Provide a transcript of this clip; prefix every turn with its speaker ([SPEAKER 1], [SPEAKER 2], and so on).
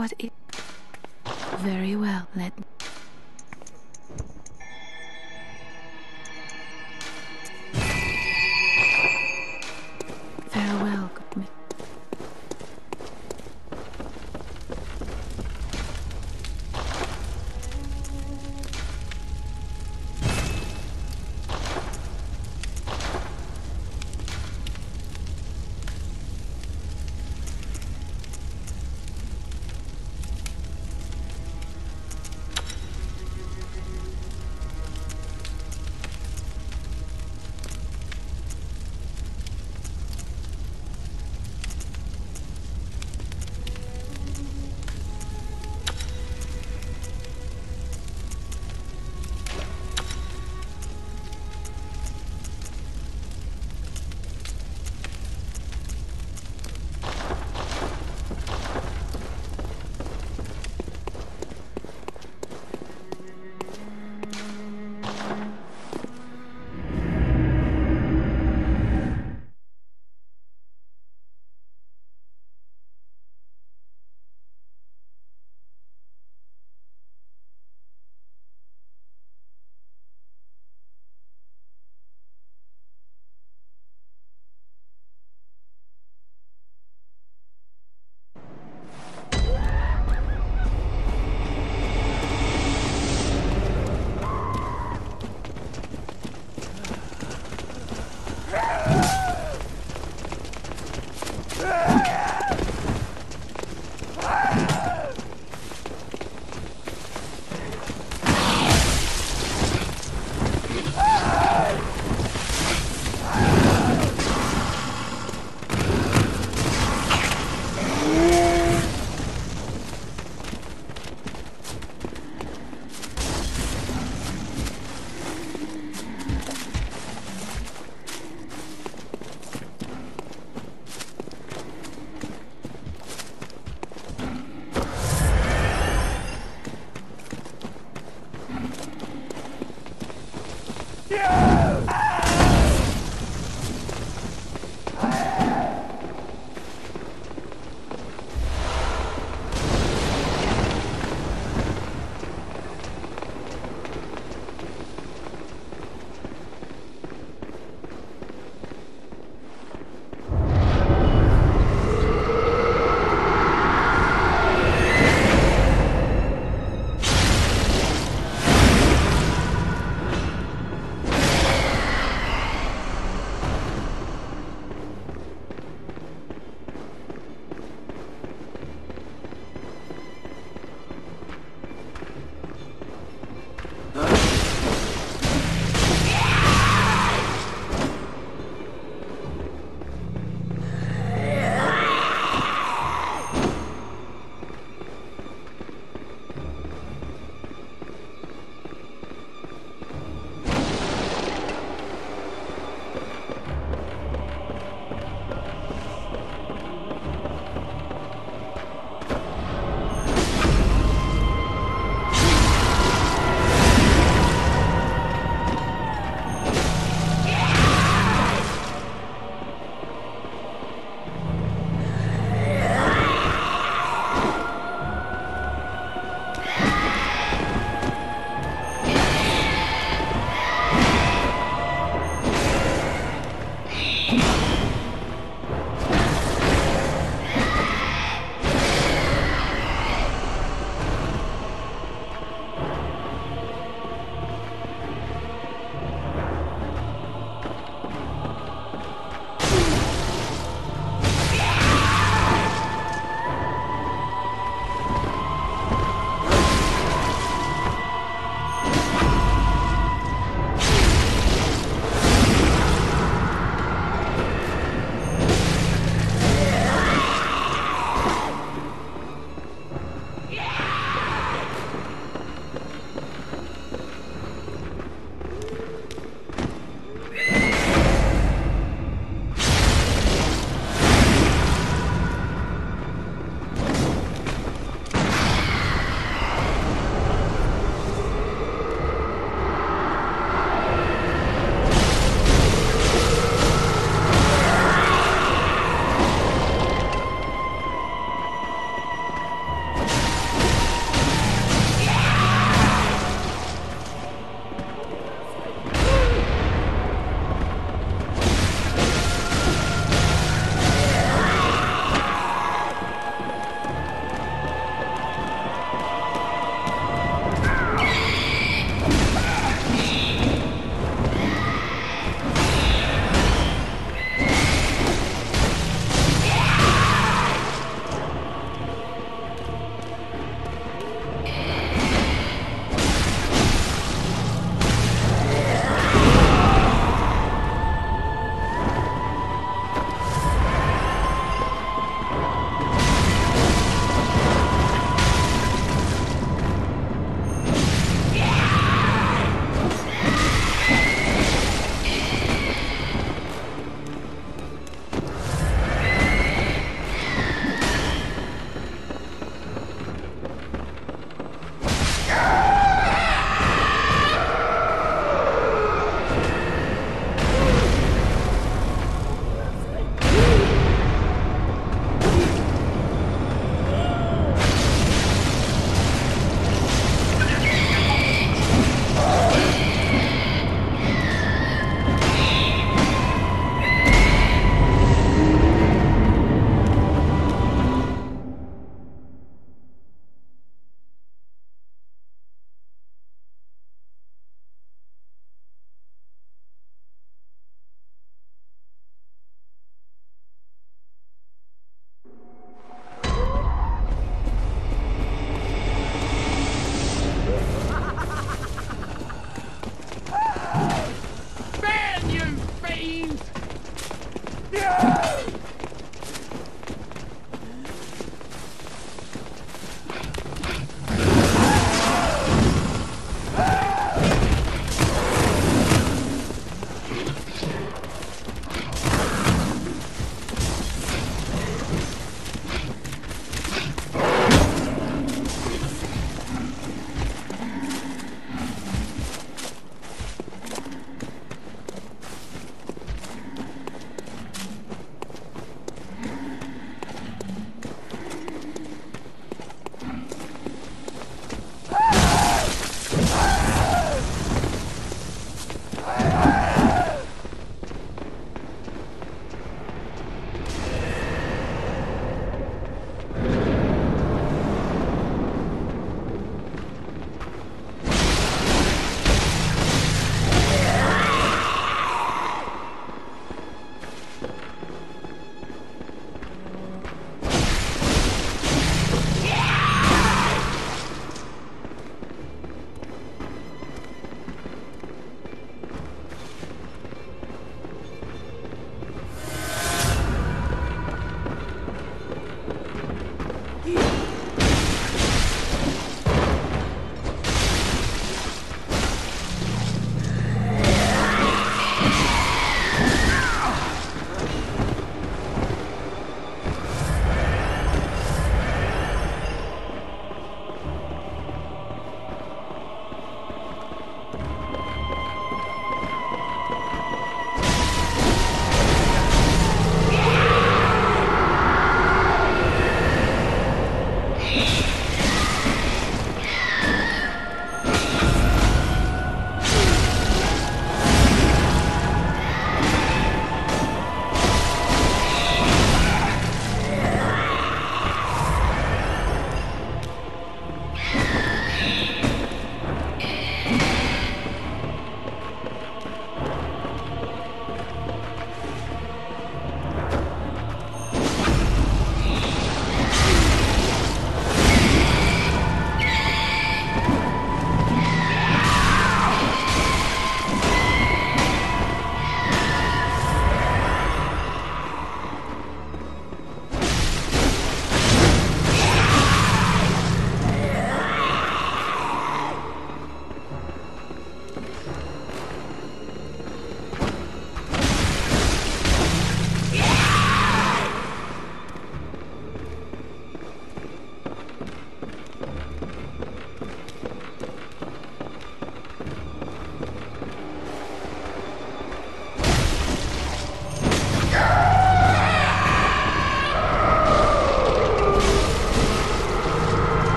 [SPEAKER 1] What is...